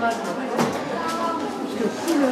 Parce que euh,